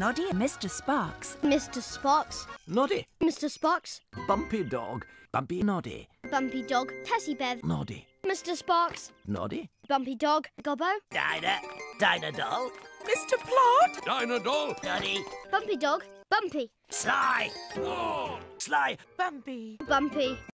Noddy Mr. Sparks. Mr. Sparks. Noddy. Mr. Sparks. Bumpy dog. Bumpy Noddy. Bumpy dog. Tessie Bear. Noddy. Mr. Sparks. Noddy. Bumpy dog. Gobbo. Dinah. Dinah doll. Mr. Plod. Dinah doll. Noddy. Bumpy dog. Bumpy. Sly. Sly. Bumpy. Bumpy.